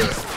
Ugh.